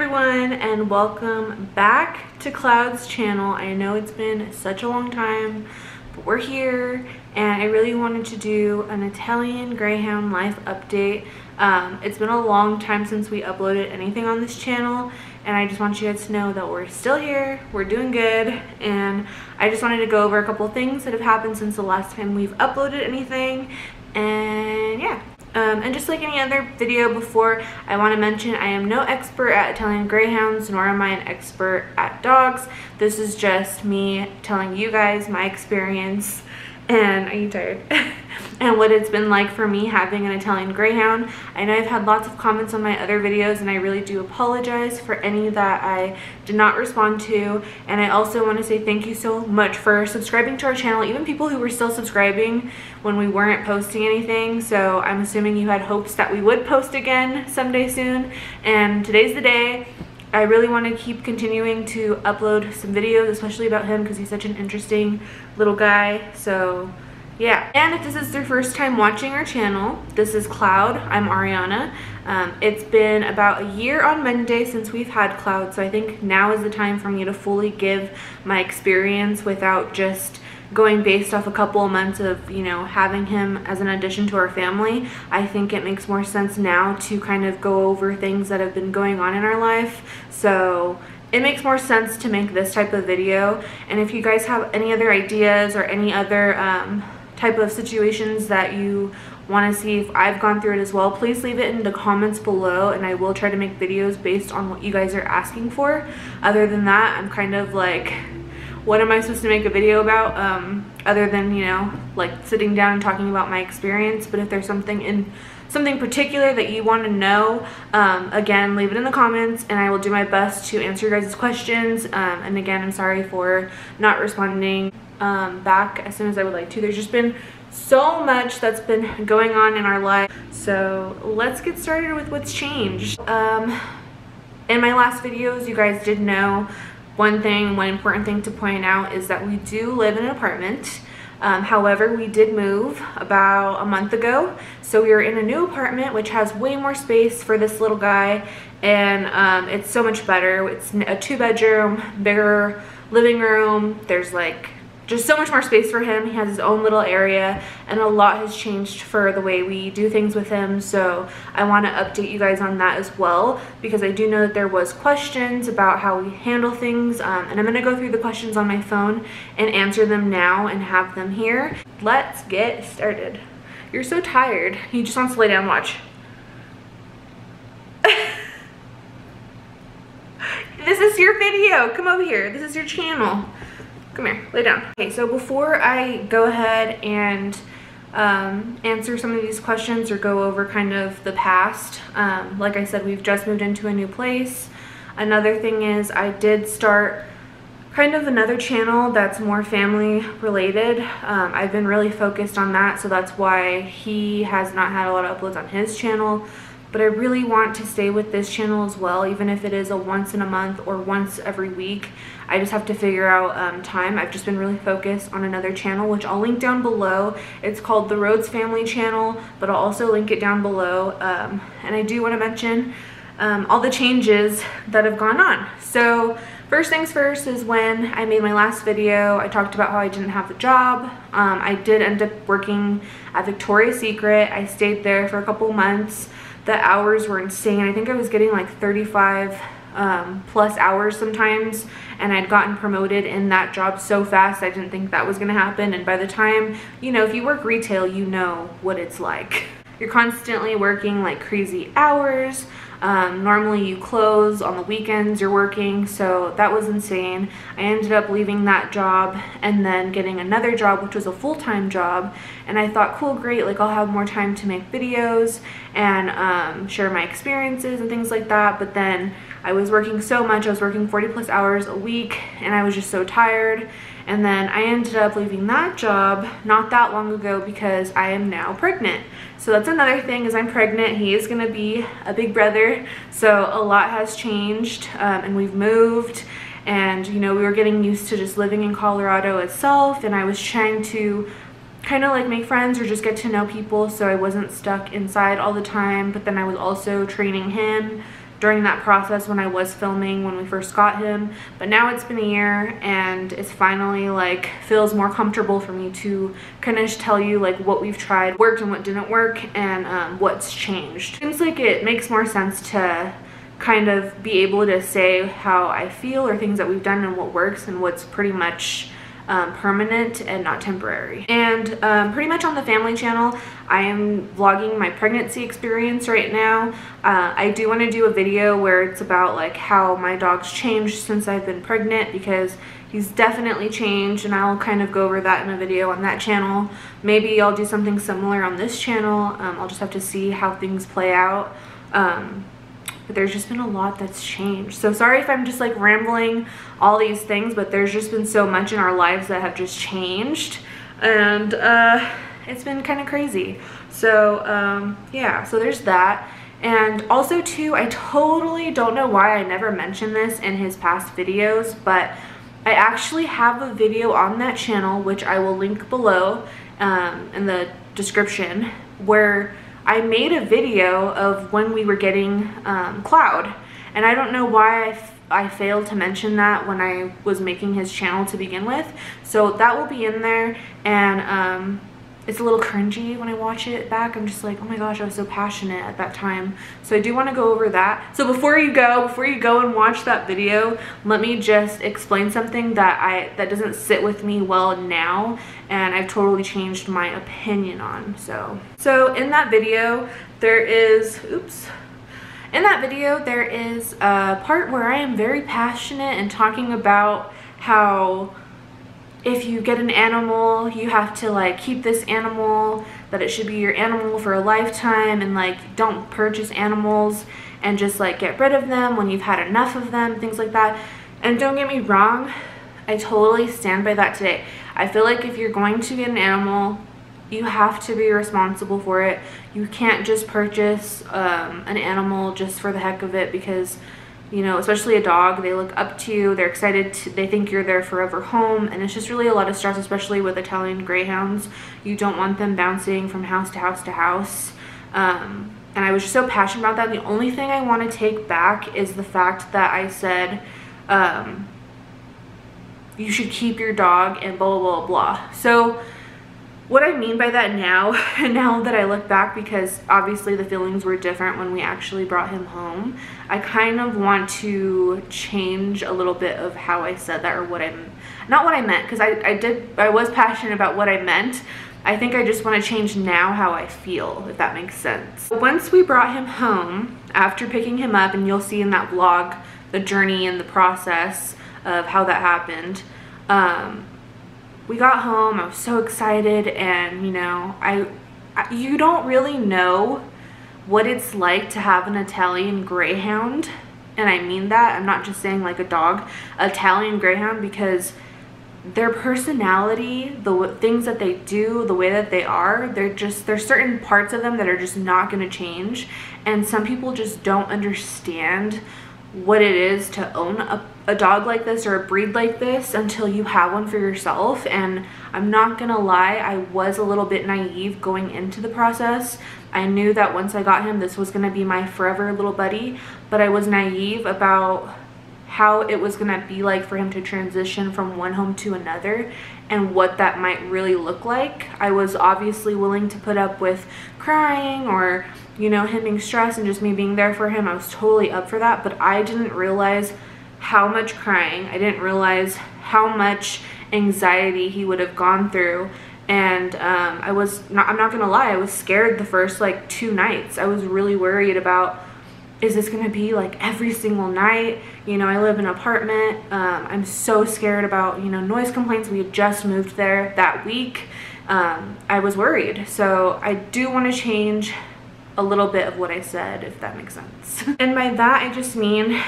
everyone and welcome back to Cloud's channel. I know it's been such a long time, but we're here and I really wanted to do an Italian Greyhound life update. Um, it's been a long time since we uploaded anything on this channel and I just want you guys to know that we're still here, we're doing good, and I just wanted to go over a couple things that have happened since the last time we've uploaded anything and yeah um, and just like any other video before, I want to mention I am no expert at Italian Greyhounds, nor am I an expert at dogs. This is just me telling you guys my experience. And are you tired? and what it's been like for me having an Italian Greyhound. I know I've had lots of comments on my other videos and I really do apologize for any that I did not respond to. And I also want to say thank you so much for subscribing to our channel, even people who were still subscribing when we weren't posting anything. So I'm assuming you had hopes that we would post again someday soon. And today's the day. I really want to keep continuing to upload some videos, especially about him because he's such an interesting little guy. So yeah and if this is your first time watching our channel this is cloud i'm ariana um, it's been about a year on monday since we've had cloud so i think now is the time for me to fully give my experience without just going based off a couple of months of you know having him as an addition to our family i think it makes more sense now to kind of go over things that have been going on in our life so it makes more sense to make this type of video and if you guys have any other ideas or any other um, type of situations that you want to see if I've gone through it as well, please leave it in the comments below and I will try to make videos based on what you guys are asking for. Other than that, I'm kind of like, what am I supposed to make a video about um, other than, you know, like sitting down and talking about my experience. But if there's something in something particular that you want to know, um, again, leave it in the comments and I will do my best to answer your guys' questions. Um, and again, I'm sorry for not responding um, back as soon as I would like to. There's just been so much that's been going on in our life. So let's get started with what's changed. Um, in my last videos, you guys did know one thing, one important thing to point out is that we do live in an apartment. Um, however, we did move about a month ago. So we are in a new apartment, which has way more space for this little guy. And um, it's so much better. It's a two bedroom, bigger living room. There's like just so much more space for him. He has his own little area and a lot has changed for the way we do things with him. So I want to update you guys on that as well because I do know that there was questions about how we handle things um, and I'm going to go through the questions on my phone and answer them now and have them here. Let's get started. You're so tired. He just wants to lay down watch. this is your video. Come over here. This is your channel. Come here, lay down. Okay, so before I go ahead and um, answer some of these questions or go over kind of the past, um, like I said, we've just moved into a new place. Another thing is I did start kind of another channel that's more family related. Um, I've been really focused on that, so that's why he has not had a lot of uploads on his channel but I really want to stay with this channel as well, even if it is a once in a month or once every week. I just have to figure out um, time. I've just been really focused on another channel, which I'll link down below. It's called the Rhodes Family Channel, but I'll also link it down below. Um, and I do want to mention um, all the changes that have gone on. So first things first is when I made my last video, I talked about how I didn't have a job. Um, I did end up working at Victoria's Secret. I stayed there for a couple months the hours were insane. I think I was getting like 35 um, plus hours sometimes and I'd gotten promoted in that job so fast I didn't think that was gonna happen and by the time, you know, if you work retail, you know what it's like. You're constantly working like crazy hours. Um, normally you close on the weekends, you're working, so that was insane. I ended up leaving that job and then getting another job, which was a full-time job. And I thought, cool, great, like I'll have more time to make videos and um, share my experiences and things like that. But then I was working so much, I was working 40 plus hours a week and I was just so tired. And then I ended up leaving that job not that long ago because I am now pregnant. So that's another thing is I'm pregnant. He is going to be a big brother. So a lot has changed um, and we've moved and you know we were getting used to just living in Colorado itself and I was trying to kind of like make friends or just get to know people so I wasn't stuck inside all the time but then I was also training him during that process when I was filming when we first got him. But now it's been a year and it's finally like feels more comfortable for me to kind of tell you like what we've tried, worked and what didn't work and um, what's changed. Seems like it makes more sense to kind of be able to say how I feel or things that we've done and what works and what's pretty much um, permanent and not temporary. And um, pretty much on the family channel, I am vlogging my pregnancy experience right now. Uh, I do want to do a video where it's about like how my dog's changed since I've been pregnant because he's definitely changed and I'll kind of go over that in a video on that channel. Maybe I'll do something similar on this channel. Um, I'll just have to see how things play out. Um, but there's just been a lot that's changed. So sorry if I'm just like rambling all these things, but there's just been so much in our lives that have just changed. And uh, it's been kind of crazy. So um, yeah, so there's that. And also too, I totally don't know why I never mentioned this in his past videos, but I actually have a video on that channel, which I will link below um, in the description, where I made a video of when we were getting um, Cloud. And I don't know why I, I failed to mention that when I was making his channel to begin with. So that will be in there. And um, it's a little cringy when I watch it back. I'm just like, oh my gosh, I was so passionate at that time. So I do want to go over that. So before you go, before you go and watch that video, let me just explain something that I that doesn't sit with me well now and I've totally changed my opinion on. So, so in that video, there is, oops, in that video, there is a part where I am very passionate and talking about how if you get an animal, you have to like keep this animal, that it should be your animal for a lifetime and like don't purchase animals and just like get rid of them when you've had enough of them, things like that. And don't get me wrong, I totally stand by that today. I feel like if you're going to get an animal, you have to be responsible for it. You can't just purchase um, an animal just for the heck of it because you know, especially a dog, they look up to you, they're excited, to, they think you're their forever home, and it's just really a lot of stress, especially with Italian Greyhounds. You don't want them bouncing from house to house to house. Um, and I was just so passionate about that. The only thing I want to take back is the fact that I said, um, you should keep your dog and blah, blah, blah, blah. So, what I mean by that now, now that I look back, because obviously the feelings were different when we actually brought him home, I kind of want to change a little bit of how I said that or what I'm, not what I meant, because I, I did, I was passionate about what I meant. I think I just want to change now how I feel, if that makes sense. Once we brought him home, after picking him up, and you'll see in that vlog the journey and the process of how that happened, um, we got home, I was so excited and you know, I, I, you don't really know what it's like to have an Italian Greyhound. And I mean that, I'm not just saying like a dog, Italian Greyhound because their personality, the things that they do, the way that they are, they're just, there's certain parts of them that are just not going to change. And some people just don't understand what it is to own a, a dog like this or a breed like this until you have one for yourself and I'm not gonna lie I was a little bit naive going into the process I knew that once I got him this was gonna be my forever little buddy but I was naive about how it was gonna be like for him to transition from one home to another and what that might really look like. I was obviously willing to put up with crying or you know, him being stressed and just me being there for him. I was totally up for that, but I didn't realize how much crying. I didn't realize how much anxiety he would have gone through. And um, I was, not, I'm not gonna lie, I was scared the first like two nights. I was really worried about, is this gonna be like every single night? You know, I live in an apartment. Um, I'm so scared about, you know, noise complaints. We had just moved there that week. Um, I was worried. So I do wanna change a little bit of what I said, if that makes sense. and by that, I just mean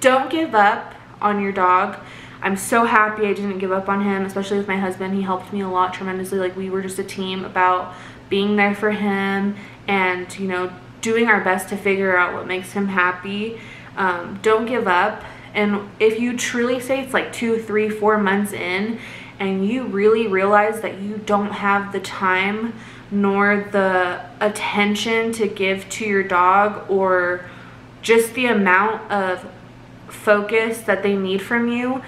don't give up on your dog. I'm so happy I didn't give up on him, especially with my husband. He helped me a lot tremendously. Like we were just a team about being there for him and, you know, doing our best to figure out what makes him happy. Um, don't give up. And if you truly say it's like two, three, four months in and you really realize that you don't have the time nor the attention to give to your dog or just the amount of focus that they need from you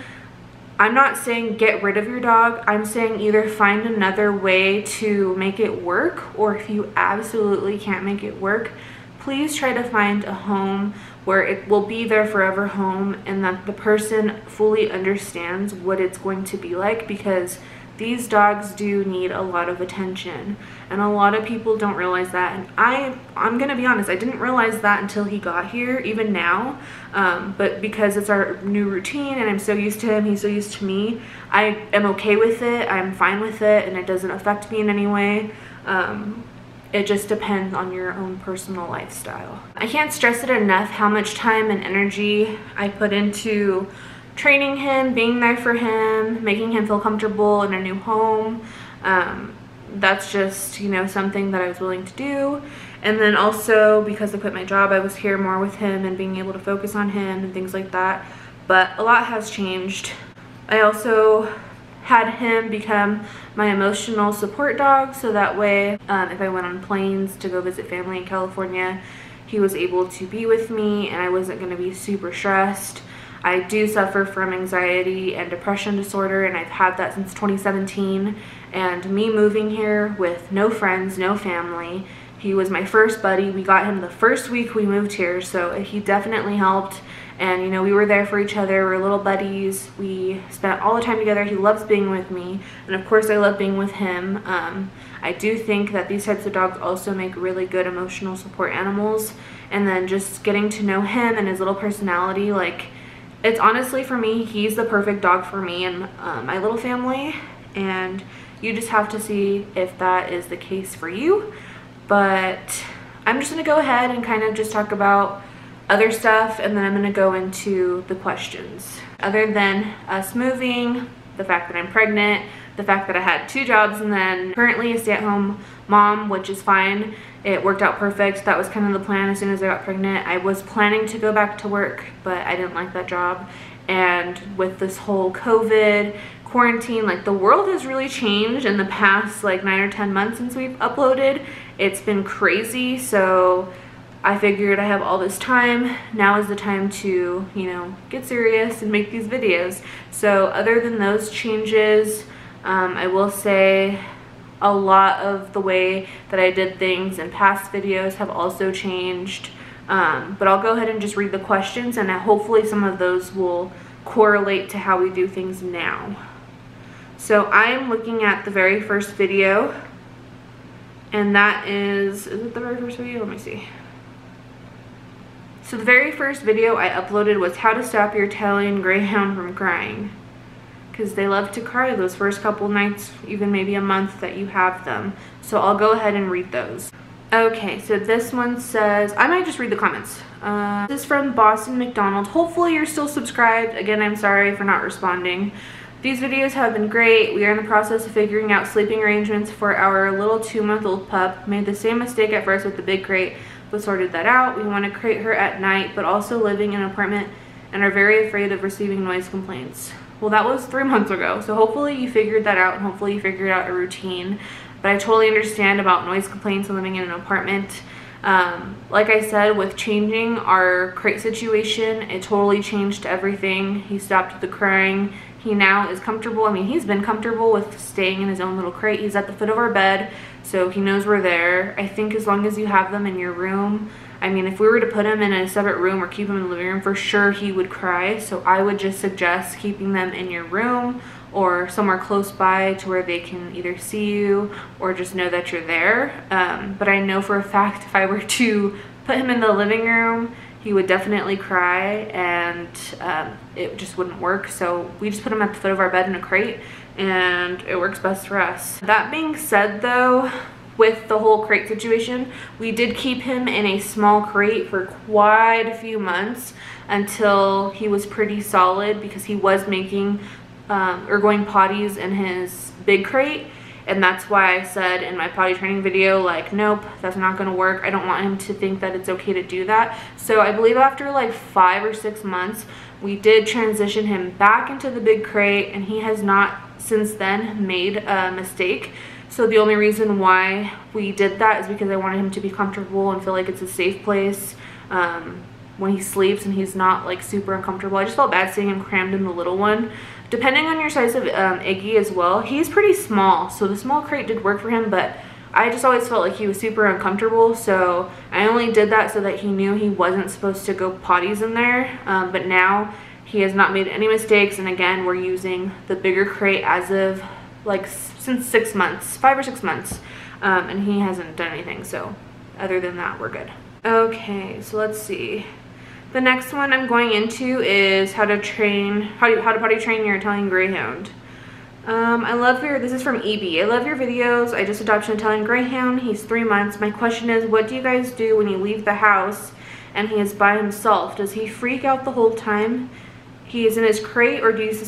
I'm not saying get rid of your dog. I'm saying either find another way to make it work or if you absolutely can't make it work, please try to find a home where it will be their forever home and that the person fully understands what it's going to be like because these dogs do need a lot of attention and a lot of people don't realize that and I I'm gonna be honest I didn't realize that until he got here even now um, but because it's our new routine and I'm so used to him he's so used to me I am okay with it I'm fine with it and it doesn't affect me in any way um, it just depends on your own personal lifestyle. I can't stress it enough how much time and energy I put into training him, being there for him, making him feel comfortable in a new home. Um, that's just, you know, something that I was willing to do. And then also because I quit my job, I was here more with him and being able to focus on him and things like that. But a lot has changed. I also had him become my emotional support dog so that way um, if I went on planes to go visit family in California, he was able to be with me and I wasn't going to be super stressed. I do suffer from anxiety and depression disorder and I've had that since 2017 and me moving here with no friends, no family, he was my first buddy. We got him the first week we moved here so he definitely helped. And you know we were there for each other, we are little buddies, we spent all the time together, he loves being with me and of course I love being with him. Um, I do think that these types of dogs also make really good emotional support animals. And then just getting to know him and his little personality like it's honestly for me he's the perfect dog for me and uh, my little family. And you just have to see if that is the case for you. But I'm just gonna go ahead and kind of just talk about other stuff and then I'm gonna go into the questions. Other than us moving the fact that I'm pregnant the fact that I had two jobs and then currently a stay-at-home mom which is fine it worked out perfect. That was kind of the plan as soon as I got pregnant. I was planning to go back to work, but I didn't like that job. And with this whole COVID, quarantine, like the world has really changed in the past like nine or 10 months since we've uploaded. It's been crazy. So I figured I have all this time. Now is the time to, you know, get serious and make these videos. So other than those changes, um, I will say a lot of the way that I did things in past videos have also changed. Um, but I'll go ahead and just read the questions and hopefully some of those will correlate to how we do things now. So I'm looking at the very first video and that is, is it the very first video? Let me see. So the very first video I uploaded was how to stop your Italian Greyhound from crying because they love to cry those first couple nights, even maybe a month that you have them. So I'll go ahead and read those. Okay, so this one says, I might just read the comments. Uh, this is from Boston McDonald. Hopefully you're still subscribed. Again, I'm sorry for not responding. These videos have been great. We are in the process of figuring out sleeping arrangements for our little two-month-old pup. Made the same mistake at first with the big crate, but sorted that out. We want to crate her at night, but also living in an apartment and are very afraid of receiving noise complaints. Well, that was three months ago. So hopefully you figured that out and hopefully you figured out a routine. But I totally understand about noise complaints and living in an apartment. Um, like I said, with changing our crate situation, it totally changed everything. He stopped the crying. He now is comfortable. I mean, he's been comfortable with staying in his own little crate. He's at the foot of our bed, so he knows we're there. I think as long as you have them in your room, I mean, if we were to put him in a separate room or keep him in the living room, for sure he would cry. So I would just suggest keeping them in your room or somewhere close by to where they can either see you or just know that you're there. Um, but I know for a fact if I were to put him in the living room, he would definitely cry and um, it just wouldn't work. So we just put him at the foot of our bed in a crate and it works best for us. That being said though, with the whole crate situation. We did keep him in a small crate for quite a few months until he was pretty solid because he was making um, or going potties in his big crate. And that's why I said in my potty training video like nope that's not gonna work. I don't want him to think that it's okay to do that. So I believe after like five or six months we did transition him back into the big crate and he has not since then made a mistake so the only reason why we did that is because I wanted him to be comfortable and feel like it's a safe place. Um, when he sleeps and he's not like super uncomfortable. I just felt bad seeing him crammed in the little one. Depending on your size of um, Iggy as well, he's pretty small. So the small crate did work for him, but I just always felt like he was super uncomfortable. So I only did that so that he knew he wasn't supposed to go potties in there. Um, but now he has not made any mistakes. And again, we're using the bigger crate as of like since six months, five or six months. Um, and he hasn't done anything. So other than that, we're good. Okay, so let's see. The next one I'm going into is how to train, how to, how to potty train your Italian Greyhound. Um, I love your, this is from EB. I love your videos. I just adopted an Italian Greyhound. He's three months. My question is, what do you guys do when you leave the house and he is by himself? Does he freak out the whole time he is in his crate or do you,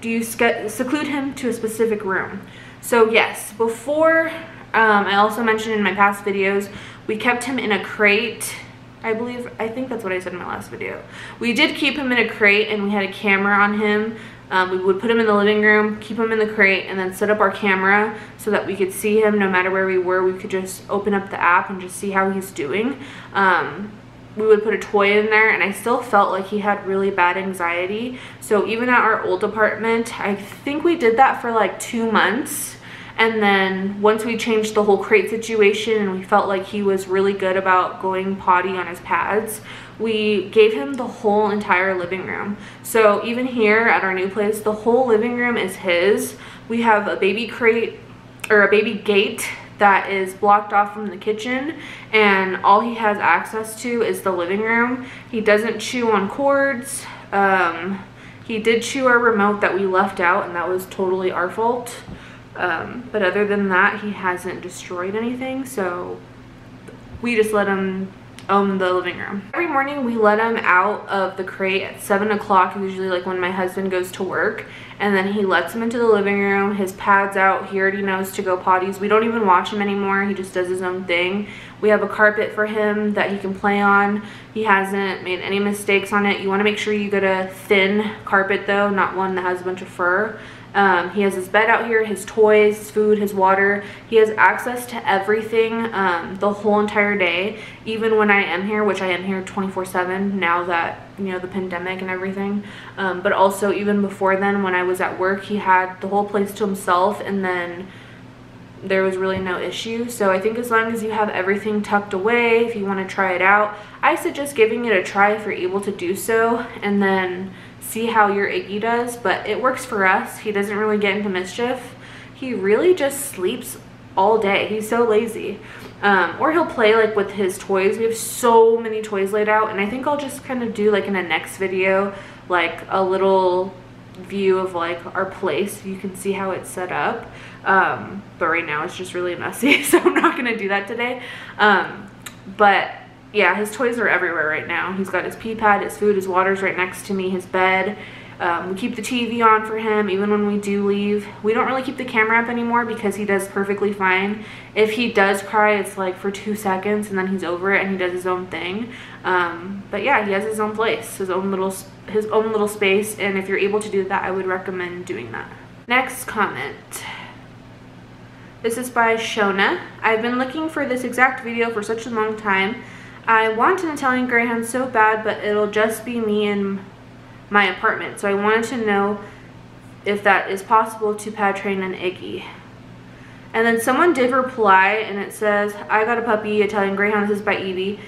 do you seclude him to a specific room? So yes, before, um, I also mentioned in my past videos, we kept him in a crate I believe, I think that's what I said in my last video. We did keep him in a crate and we had a camera on him. Um, we would put him in the living room, keep him in the crate, and then set up our camera so that we could see him no matter where we were. We could just open up the app and just see how he's doing. Um, we would put a toy in there and I still felt like he had really bad anxiety. So even at our old apartment, I think we did that for like two months and then once we changed the whole crate situation and we felt like he was really good about going potty on his pads, we gave him the whole entire living room. So even here at our new place, the whole living room is his. We have a baby crate or a baby gate that is blocked off from the kitchen and all he has access to is the living room. He doesn't chew on cords. Um, he did chew our remote that we left out and that was totally our fault. Um, but other than that, he hasn't destroyed anything. So we just let him own the living room. Every morning we let him out of the crate at 7 o'clock, usually like when my husband goes to work. And then he lets him into the living room, his pad's out, he already knows to go potties. We don't even watch him anymore, he just does his own thing. We have a carpet for him that he can play on. He hasn't made any mistakes on it. You wanna make sure you get a thin carpet though, not one that has a bunch of fur. Um, he has his bed out here, his toys, his food, his water. He has access to everything um, the whole entire day, even when I am here, which I am here 24-7 now that, you know, the pandemic and everything. Um, but also even before then, when I was at work, he had the whole place to himself and then there was really no issue. So I think as long as you have everything tucked away, if you want to try it out, I suggest giving it a try if you're able to do so. And then see how your Iggy does, but it works for us. He doesn't really get into mischief. He really just sleeps all day. He's so lazy. Um, or he'll play like with his toys. We have so many toys laid out and I think I'll just kind of do like in a next video like a little view of like our place. You can see how it's set up. Um, but right now it's just really messy so I'm not to do that today. Um, but yeah, his toys are everywhere right now. He's got his pee pad, his food, his water's right next to me, his bed. Um, we keep the TV on for him even when we do leave. We don't really keep the camera up anymore because he does perfectly fine. If he does cry, it's like for two seconds and then he's over it and he does his own thing. Um, but yeah, he has his own place, his own little his own little space, and if you're able to do that, I would recommend doing that. Next comment. This is by Shona. I've been looking for this exact video for such a long time. I want an Italian Greyhound so bad, but it'll just be me in my apartment. So I wanted to know if that is possible to pad train an Iggy. And then someone did reply and it says, I got a puppy, Italian Greyhound, this is by Evie.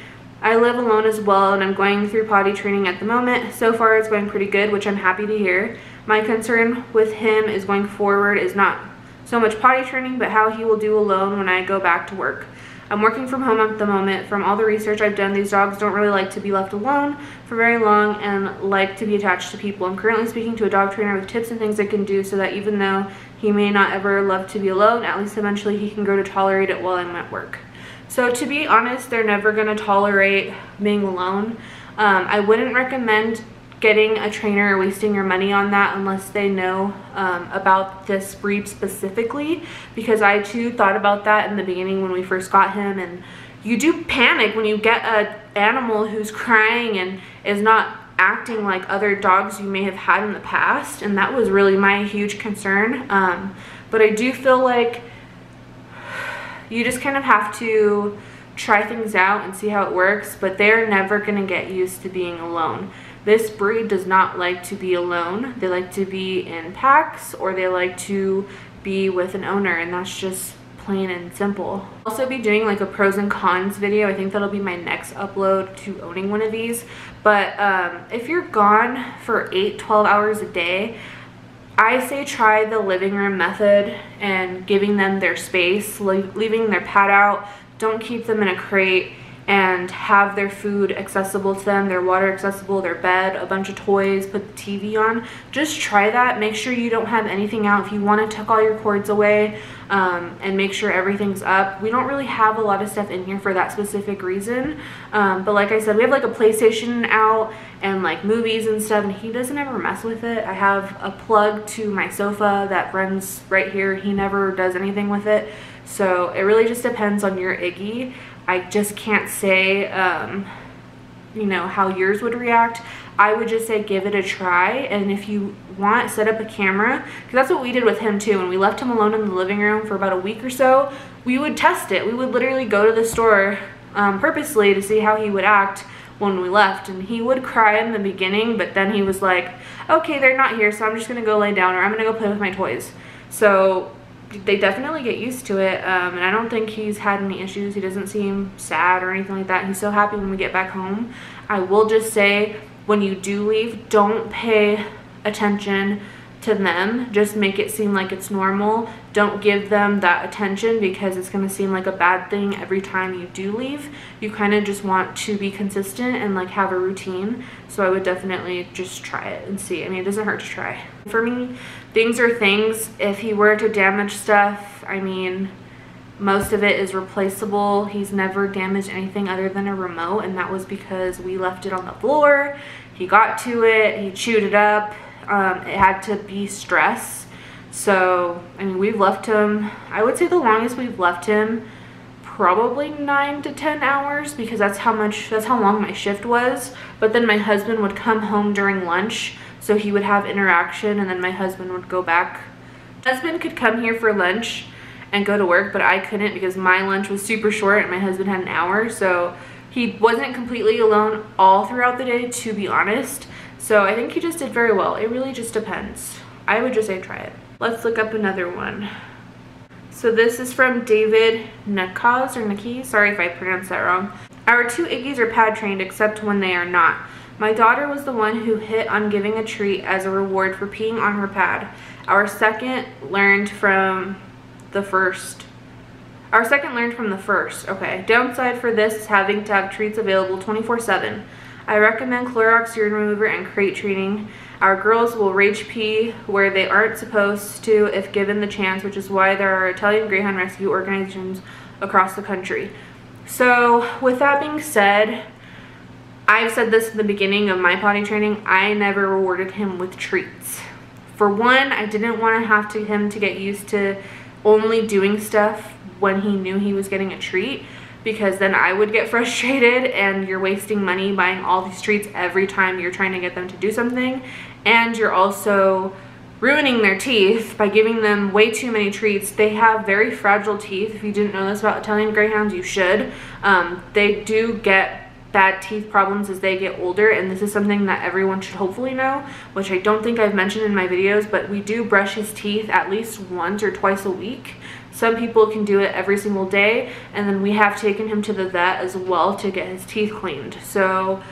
I live alone as well and I'm going through potty training at the moment. So far it's going pretty good, which I'm happy to hear. My concern with him is going forward is not so much potty training, but how he will do alone when I go back to work. I'm working from home at the moment. From all the research I've done, these dogs don't really like to be left alone for very long and like to be attached to people. I'm currently speaking to a dog trainer with tips and things I can do so that even though he may not ever love to be alone, at least eventually he can grow to tolerate it while I'm at work. So to be honest, they're never going to tolerate being alone. Um, I wouldn't recommend getting a trainer or wasting your money on that unless they know um, about this breed specifically because I too thought about that in the beginning when we first got him and you do panic when you get an animal who's crying and is not acting like other dogs you may have had in the past and that was really my huge concern um, but I do feel like you just kind of have to try things out and see how it works, but they're never going to get used to being alone. This breed does not like to be alone. They like to be in packs or they like to be with an owner and that's just plain and simple. I'll also be doing like a pros and cons video. I think that'll be my next upload to owning one of these. But um, if you're gone for 8, 12 hours a day, I say try the living room method and giving them their space, leaving their pad out. Don't keep them in a crate and have their food accessible to them, their water accessible, their bed, a bunch of toys, put the TV on. Just try that. Make sure you don't have anything out. If you want to tuck all your cords away um, and make sure everything's up. We don't really have a lot of stuff in here for that specific reason. Um, but like I said, we have like a PlayStation out and like movies and stuff and he doesn't ever mess with it. I have a plug to my sofa that runs right here. He never does anything with it. So it really just depends on your Iggy. I just can't say, um, you know, how yours would react. I would just say give it a try. And if you want, set up a camera. Because that's what we did with him too. When we left him alone in the living room for about a week or so, we would test it. We would literally go to the store um, purposely to see how he would act when we left. And he would cry in the beginning, but then he was like, okay, they're not here, so I'm just going to go lay down or I'm going to go play with my toys. So they definitely get used to it um, and I don't think he's had any issues. He doesn't seem sad or anything like that. He's so happy when we get back home. I will just say when you do leave, don't pay attention to them. Just make it seem like it's normal. Don't give them that attention because it's going to seem like a bad thing every time you do leave. You kind of just want to be consistent and like have a routine. So I would definitely just try it and see. I mean, it doesn't hurt to try. For me, things are things. If he were to damage stuff, I mean, most of it is replaceable. He's never damaged anything other than a remote and that was because we left it on the floor. He got to it, he chewed it up, um, it had to be stress. So, I mean, we've left him, I would say the longest we've left him probably nine to 10 hours because that's how much, that's how long my shift was. But then my husband would come home during lunch. So he would have interaction and then my husband would go back. Husband could come here for lunch and go to work, but I couldn't because my lunch was super short and my husband had an hour. So he wasn't completely alone all throughout the day, to be honest. So I think he just did very well. It really just depends. I would just say try it. Let's look up another one. So this is from David Nekaz or Nikki. Sorry if I pronounced that wrong. Our two Iggies are pad trained except when they are not. My daughter was the one who hit on giving a treat as a reward for peeing on her pad. Our second learned from the first. Our second learned from the first. Okay. Downside for this is having to have treats available 24 7. I recommend Clorox urine remover and crate treating. Our girls will rage pee where they aren't supposed to if given the chance, which is why there are Italian Greyhound rescue organizations across the country. So with that being said, I've said this in the beginning of my potty training, I never rewarded him with treats. For one, I didn't want to have to him to get used to only doing stuff when he knew he was getting a treat because then I would get frustrated and you're wasting money buying all these treats every time you're trying to get them to do something and you're also ruining their teeth by giving them way too many treats. They have very fragile teeth. If you didn't know this about Italian Greyhounds, you should. Um, they do get bad teeth problems as they get older and this is something that everyone should hopefully know which I don't think I've mentioned in my videos but we do brush his teeth at least once or twice a week some people can do it every single day and then we have taken him to the vet as well to get his teeth cleaned. So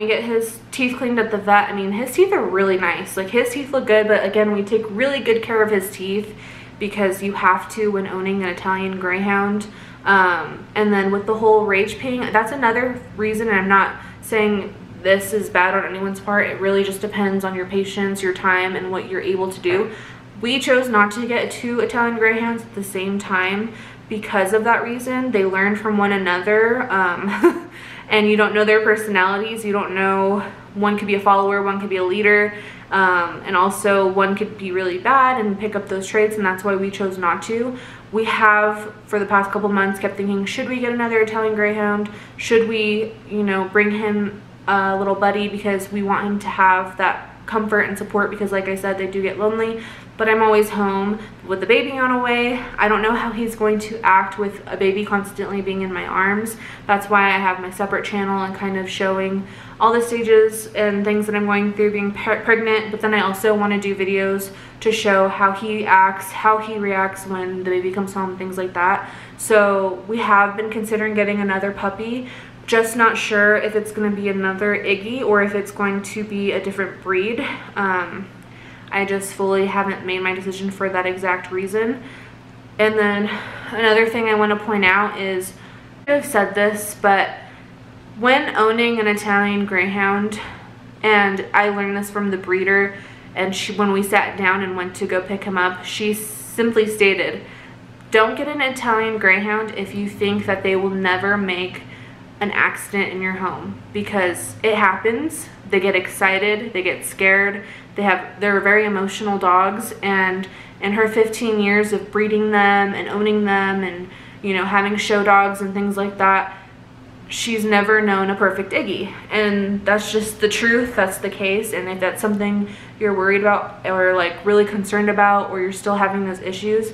we get his teeth cleaned at the vet. I mean, his teeth are really nice. Like his teeth look good, but again, we take really good care of his teeth because you have to when owning an Italian Greyhound. Um, and then with the whole rage peeing, that's another reason I'm not saying this is bad on anyone's part. It really just depends on your patience, your time, and what you're able to do. We chose not to get two Italian Greyhounds at the same time because of that reason. They learn from one another um, and you don't know their personalities. You don't know, one could be a follower, one could be a leader. Um, and also one could be really bad and pick up those traits and that's why we chose not to. We have, for the past couple months, kept thinking, should we get another Italian Greyhound? Should we, you know, bring him a little buddy because we want him to have that comfort and support because like I said, they do get lonely, but I'm always home with the baby on a way. I don't know how he's going to act with a baby constantly being in my arms. That's why I have my separate channel and kind of showing all the stages and things that I'm going through being pregnant, but then I also want to do videos to show how he acts, how he reacts when the baby comes home, things like that. So we have been considering getting another puppy, just not sure if it's going to be another Iggy or if it's going to be a different breed. Um, I just fully haven't made my decision for that exact reason. And then another thing I want to point out is, I've said this, but when owning an Italian Greyhound, and I learned this from the breeder, and she, when we sat down and went to go pick him up, she simply stated, don't get an Italian Greyhound if you think that they will never make an accident in your home because it happens. They get excited, they get scared. They have they're very emotional dogs and in her 15 years of breeding them and owning them and you know having show dogs and things like that, she's never known a perfect Iggy. And that's just the truth, that's the case. And if that's something you're worried about or like really concerned about or you're still having those issues,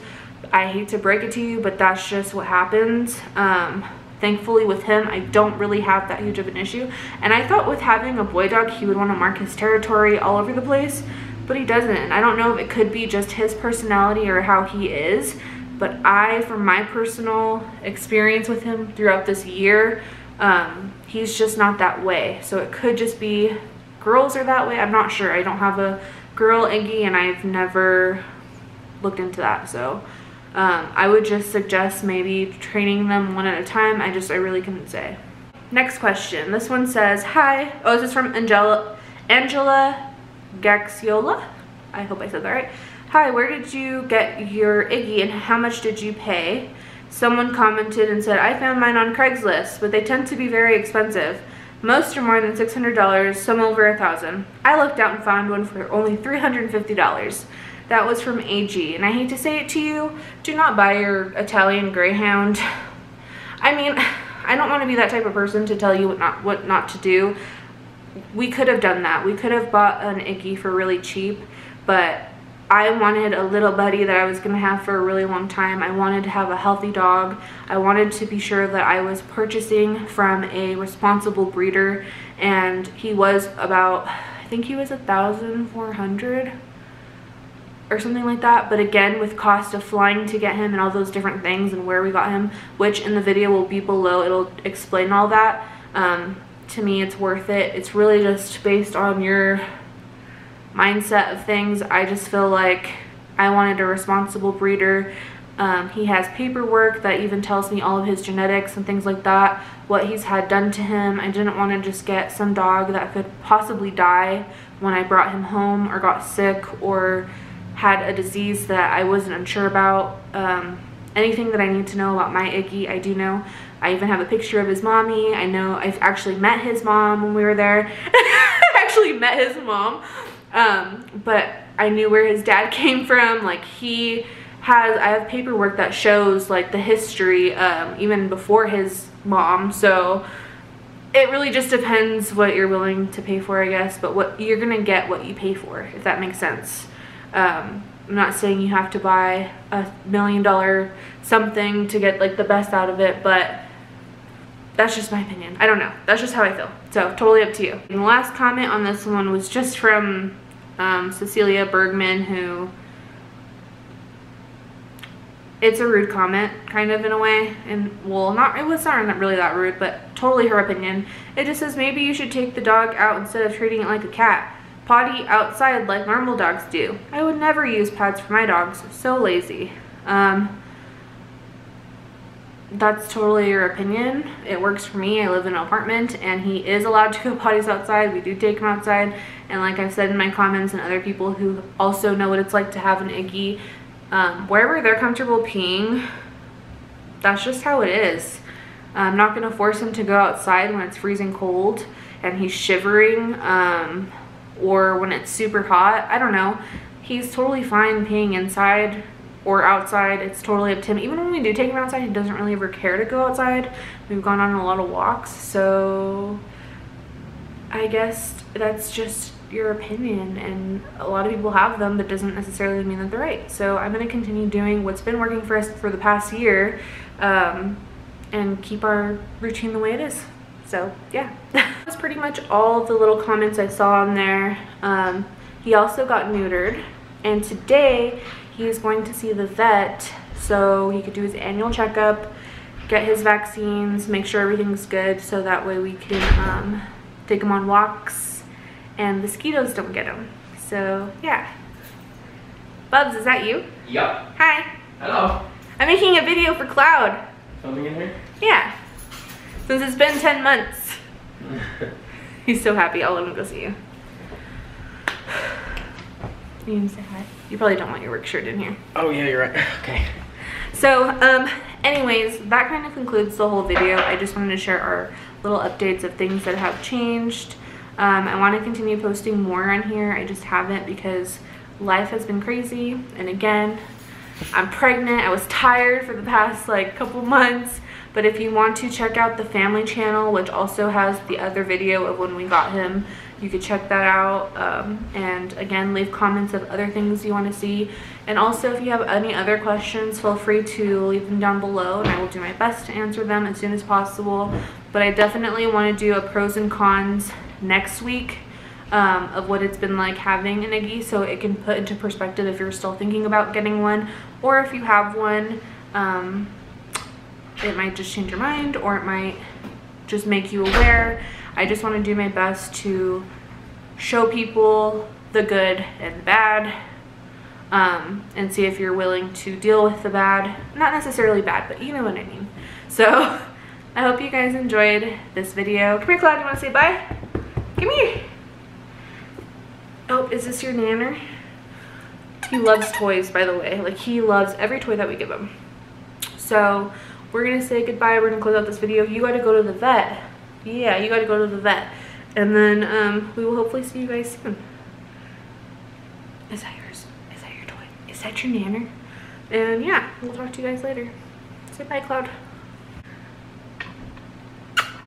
I hate to break it to you, but that's just what happens. Um, thankfully with him, I don't really have that huge of an issue. And I thought with having a boy dog, he would want to mark his territory all over the place, but he doesn't. And I don't know if it could be just his personality or how he is, but I, from my personal experience with him throughout this year, um, he's just not that way. So it could just be girls are that way. I'm not sure. I don't have a girl Iggy and I've never looked into that. So um, I would just suggest maybe training them one at a time. I just, I really couldn't say. Next question. This one says, hi. Oh, this is from Angela, Angela Gaxiola. I hope I said that right. Hi, where did you get your Iggy and how much did you pay? Someone commented and said, I found mine on Craigslist, but they tend to be very expensive. Most are more than $600, some over a thousand. I looked out and found one for only $350. That was from AG, and I hate to say it to you, do not buy your Italian Greyhound. I mean, I don't want to be that type of person to tell you what not, what not to do. We could have done that. We could have bought an Iggy for really cheap, but I wanted a little buddy that I was going to have for a really long time. I wanted to have a healthy dog. I wanted to be sure that I was purchasing from a responsible breeder and he was about, I think he was a thousand four hundred or something like that but again with cost of flying to get him and all those different things and where we got him which in the video will be below it'll explain all that um, to me it's worth it it's really just based on your mindset of things. I just feel like I wanted a responsible breeder. Um, he has paperwork that even tells me all of his genetics and things like that, what he's had done to him. I didn't want to just get some dog that could possibly die when I brought him home or got sick or had a disease that I wasn't unsure about. Um, anything that I need to know about my Iggy, I do know. I even have a picture of his mommy. I know I've actually met his mom when we were there. actually met his mom. Um, but I knew where his dad came from. Like he has, I have paperwork that shows like the history um, even before his mom. So it really just depends what you're willing to pay for, I guess. But what you're gonna get what you pay for, if that makes sense. Um, I'm not saying you have to buy a million dollar something to get like the best out of it, but that's just my opinion. I don't know. That's just how I feel. So totally up to you. And the last comment on this one was just from um, Cecilia Bergman who it's a rude comment kind of in a way and well not it was not really that rude but totally her opinion it just says maybe you should take the dog out instead of treating it like a cat potty outside like normal dogs do i would never use pads for my dogs so lazy um, that's totally your opinion. It works for me. I live in an apartment and he is allowed to go potties outside. We do take him outside. And like I've said in my comments and other people who also know what it's like to have an Iggy, um, wherever they're comfortable peeing, that's just how it is. I'm not going to force him to go outside when it's freezing cold and he's shivering um, or when it's super hot. I don't know. He's totally fine peeing inside or outside. It's totally up to him. Even when we do take him outside, he doesn't really ever care to go outside. We've gone on a lot of walks, so I guess that's just your opinion and a lot of people have them but doesn't necessarily mean that they're right so i'm going to continue doing what's been working for us for the past year um, and keep our routine the way it is so yeah that's pretty much all the little comments i saw on there um, he also got neutered and today he is going to see the vet so he could do his annual checkup get his vaccines make sure everything's good so that way we can um, take him on walks and the mosquitoes don't get him. So yeah. Bubs, is that you? Yup. Hi. Hello. I'm making a video for Cloud. Something in here? Yeah. Since it's been 10 months. He's so happy. I'll let him go see you. You can say hi. You probably don't want your work shirt in here. Oh yeah, you're right. Okay. So, um, anyways, that kind of concludes the whole video. I just wanted to share our little updates of things that have changed. Um, I want to continue posting more on here. I just haven't because life has been crazy. And again, I'm pregnant. I was tired for the past like couple months. But if you want to check out the family channel, which also has the other video of when we got him, you could check that out. Um, and again, leave comments of other things you want to see. And also, if you have any other questions, feel free to leave them down below and I will do my best to answer them as soon as possible. But I definitely want to do a pros and cons next week um, of what it's been like having an Iggy so it can put into perspective if you're still thinking about getting one or if you have one. Um, it might just change your mind or it might just make you aware. I just want to do my best to show people the good and the bad um, and see if you're willing to deal with the bad. Not necessarily bad, but you know what I mean. So I hope you guys enjoyed this video. Come here, Cloud. You want to say bye? Come here. Oh, is this your nanner? He loves toys, by the way. Like, he loves every toy that we give him. So we're gonna say goodbye we're gonna close out this video. You got to go to the vet. Yeah you got to go to the vet. And then um, we will hopefully see you guys soon. Is that yours? Is that your toy? Is that your nanner? And yeah we'll talk to you guys later. Say bye cloud